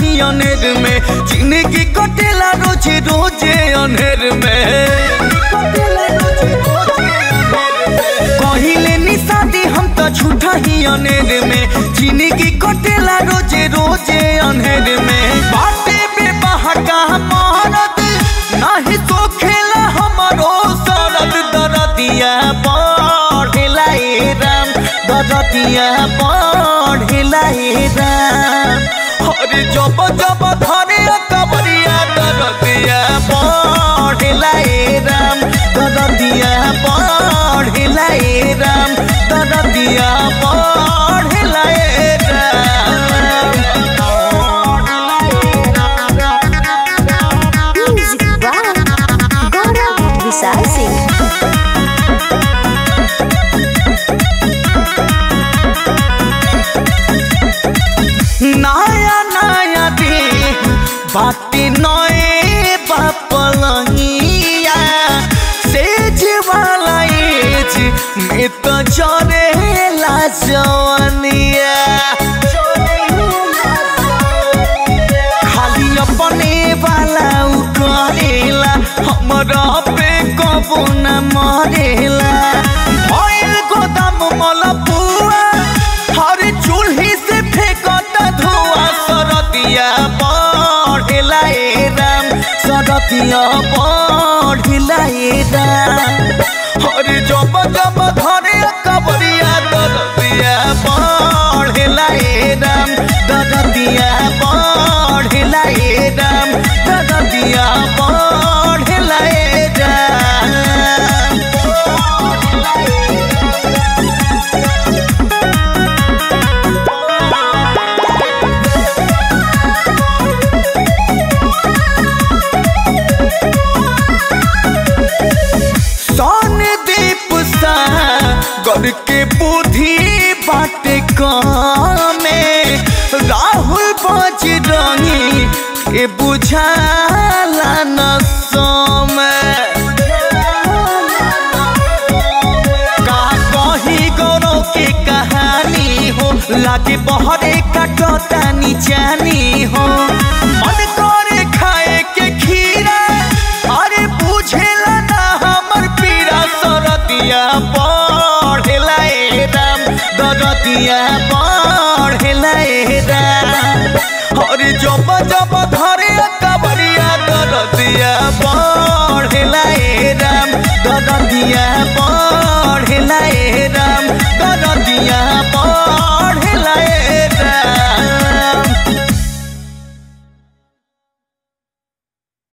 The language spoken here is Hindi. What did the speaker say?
ही अनेर में। ज़िंदगी कटेला रोज़े रोज़े अनेर में। कहिले नि शादी हम तो झूठा ही अनेर में। ज़िंदगी कटेला रोज़े रोज़े अनेर में। बाटे में बहका मारत, नाही तो खेला हमारो सरद दरदिया बढ़ेला ए राम, दरदिया बढ़ेला ए राम। अरे जब जब धरे कबरिया दरदिया बढ़ेला ए राम, दरदिया बढ़ेला ए राम, दरदिया बढ़ेला ए Ram Music by Gaurav Vishal Singh. बाटे नए बापलहिया सेज वाला एज में तो खाली अपने वाला उ करेला हमरा पे कबो न मरेला। राम सरदिया बढ़ेला ए जब जब धरे कबरिया ए राम दरदिया बाटे कामे राहुल बज रही के बुझाला न समय कही गौरव के कहानी हो? लागे बहरे कटता नीचानी हो। मन करे खाए के खीरा, अरे बुझेला ना हमर पीड़ा सरदिया तो रतिया बढ़ेला और जब जब धरे कबरिया रतिया बढ़ेला दिया